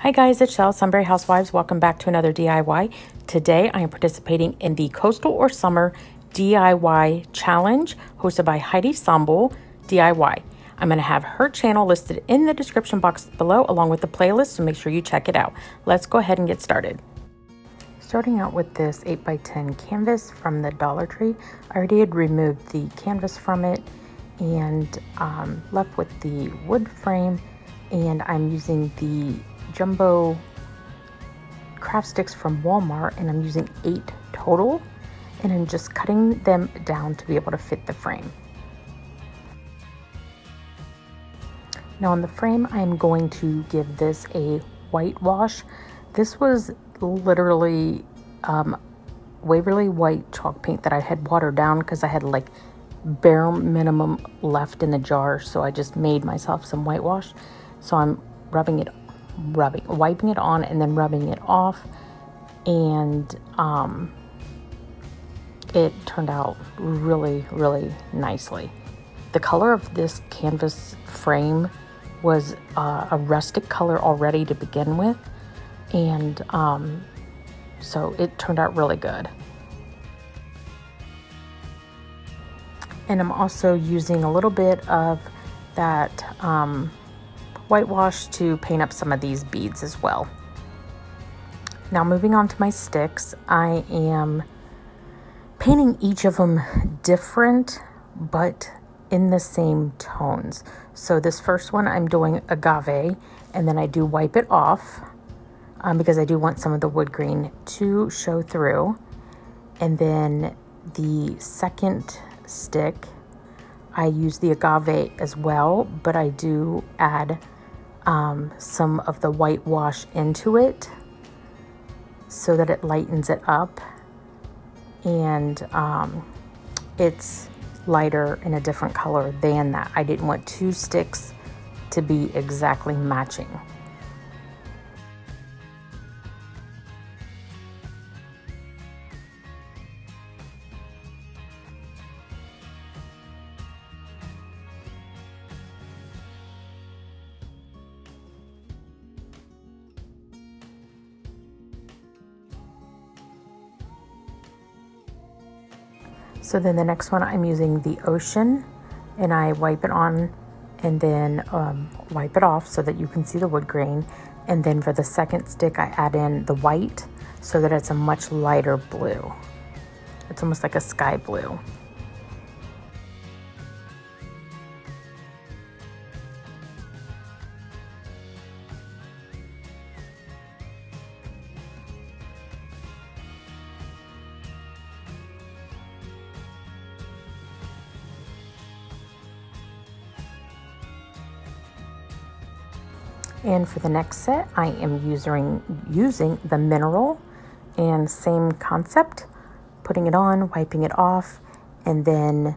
Hi guys, it's Shell, Sunbury Housewives. Welcome back to another DIY. Today I am participating in the Coastal or Summer DIY Challenge hosted by Heidi Sonboul DIY. I'm going to have her channel listed in the description box below along with the playlist, so make sure you check it out. Let's go ahead and get started. Starting out with this 8x10 canvas from the Dollar Tree. I already had removed the canvas from it and um, left with the wood frame and I'm using the jumbo craft sticks from Walmart and I'm using eight total and I'm just cutting them down to be able to fit the frame. Now on the frame, I'm going to give this a whitewash. This was literally um, Waverly white chalk paint that I had watered down because I had like bare minimum left in the jar. So I just made myself some whitewash. So I'm rubbing it rubbing, wiping it on and then rubbing it off. And um, it turned out really, really nicely. The color of this canvas frame was uh, a rustic color already to begin with. And um, so it turned out really good. And I'm also using a little bit of that um, whitewash to paint up some of these beads as well. Now moving on to my sticks, I am painting each of them different, but in the same tones. So this first one I'm doing agave, and then I do wipe it off um, because I do want some of the wood grain to show through. And then the second stick, I use the agave as well, but I do add um, some of the whitewash into it so that it lightens it up and um, it's lighter in a different color than that. I didn't want two sticks to be exactly matching. So then the next one I'm using the ocean and I wipe it on and then um, wipe it off so that you can see the wood grain. And then for the second stick, I add in the white so that it's a much lighter blue. It's almost like a sky blue. And for the next set, I am using, using the mineral. And same concept, putting it on, wiping it off, and then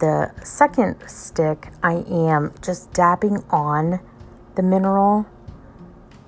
the second stick, I am just dabbing on the mineral.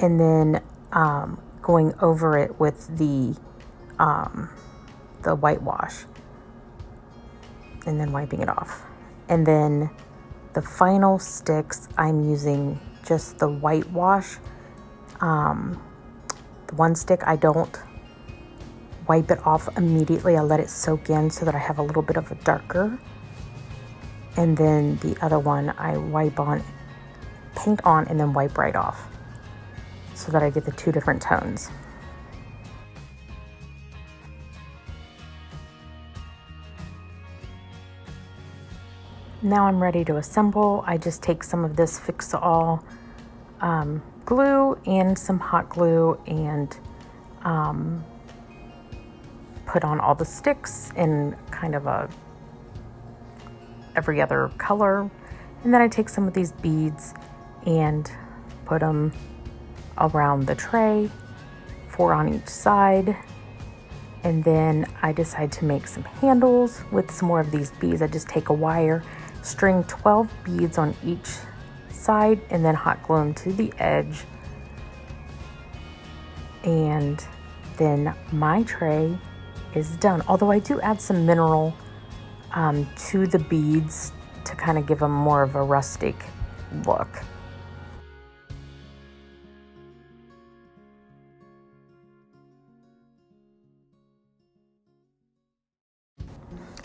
And then um, going over it with the um, the whitewash. And then wiping it off. And then the final sticks, I'm using just the whitewash. Um, the one stick, I don't wipe it off immediately. I let it soak in so that I have a little bit of a darker. And then the other one, I wipe on, paint on, and then wipe right off so that I get the two different tones. Now I'm ready to assemble. I just take some of this Fix-All um, glue and some hot glue and um, put on all the sticks in kind of a every other color. And then I take some of these beads and put them around the tray, four on each side. And then I decide to make some handles with some more of these beads. I just take a wire String 12 beads on each side and then hot glue them to the edge. And then my tray is done. Although I do add some mineral um, to the beads to kind of give them more of a rustic look.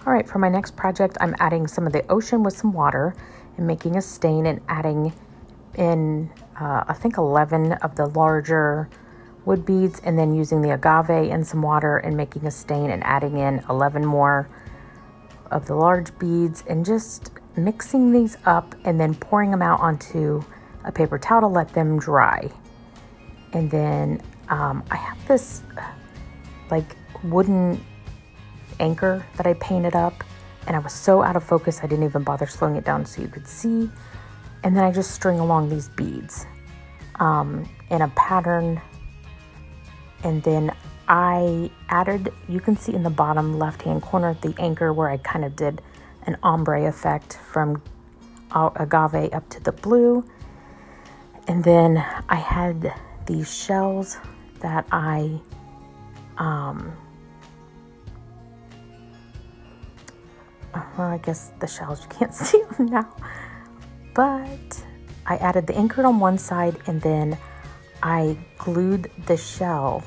All right, for my next project, I'm adding some of the ocean with some water making a stain and adding in, uh, I think 11 of the larger wood beads and then using the agave and some water and making a stain and adding in 11 more of the large beads and just mixing these up and then pouring them out onto a paper towel to let them dry. And then um, I have this like wooden anchor that I painted up and I was so out of focus I didn't even bother slowing it down so you could see. And then I just string along these beads um, in a pattern and then I added, you can see in the bottom left hand corner the anchor where I kind of did an ombre effect from agave up to the blue. And then I had these shells that I um, well, I guess the shells, you can't see them now. But I added the anchor on one side and then I glued the shell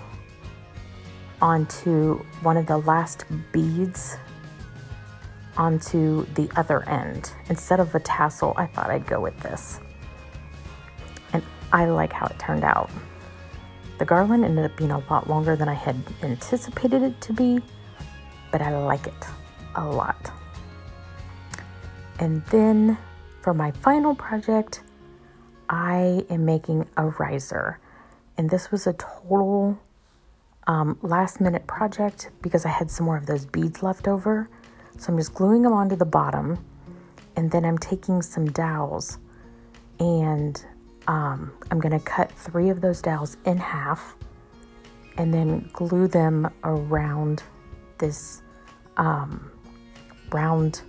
onto one of the last beads onto the other end. Instead of a tassel, I thought I'd go with this. And I like how it turned out. The garland ended up being a lot longer than I had anticipated it to be, but I like it a lot. And then for my final project, I am making a riser and this was a total um, last minute project because I had some more of those beads left over. So I'm just gluing them onto the bottom and then I'm taking some dowels and um, I'm going to cut three of those dowels in half and then glue them around this um, round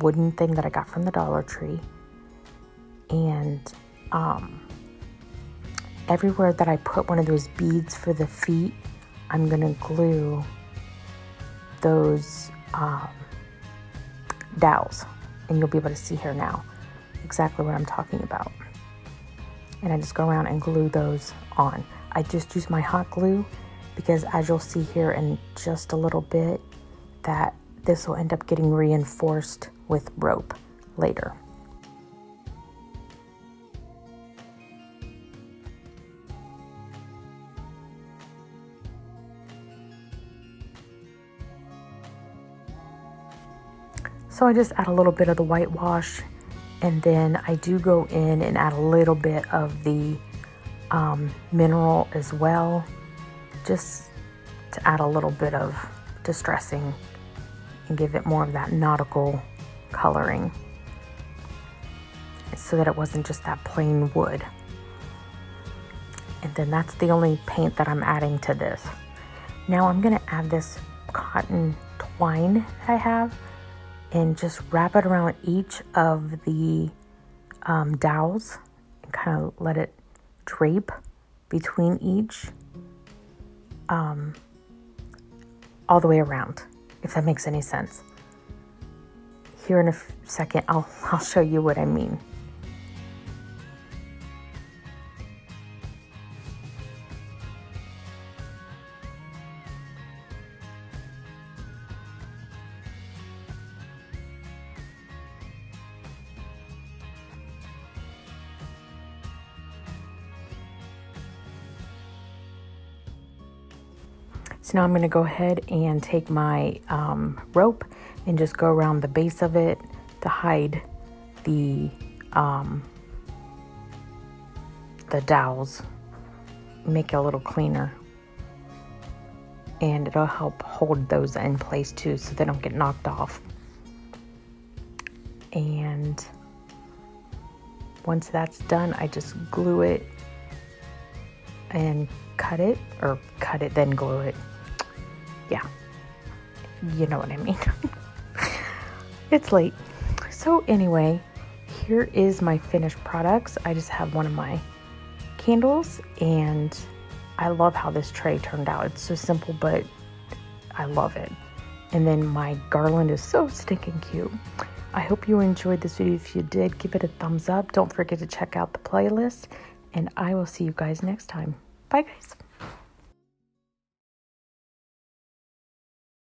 wooden thing that I got from the Dollar Tree. And um, everywhere that I put one of those beads for the feet, I'm gonna glue those um, dowels and you'll be able to see here now exactly what I'm talking about. And I just go around and glue those on. I just use my hot glue because as you'll see here in just a little bit that this will end up getting reinforced with rope later. So I just add a little bit of the whitewash and then I do go in and add a little bit of the um, mineral as well, just to add a little bit of distressing and give it more of that nautical coloring so that it wasn't just that plain wood. And then that's the only paint that I'm adding to this. Now I'm gonna add this cotton twine that I have and just wrap it around each of the um, dowels and kind of let it drape between each um, all the way around, if that makes any sense. Here in a second, I'll, I'll show you what I mean. So now I'm going to go ahead and take my um, rope and just go around the base of it to hide the um, the dowels, make it a little cleaner. And it'll help hold those in place too so they don't get knocked off. And once that's done, I just glue it and cut it, or cut it, then glue it yeah, you know what I mean. it's late. So, anyway, here is my finished products. I just have one of my candles, and I love how this tray turned out. It's so simple, but I love it. And then my garland is so stinking cute. I hope you enjoyed this video. If you did, give it a thumbs up. Don't forget to check out the playlist, and I will see you guys next time. Bye, guys.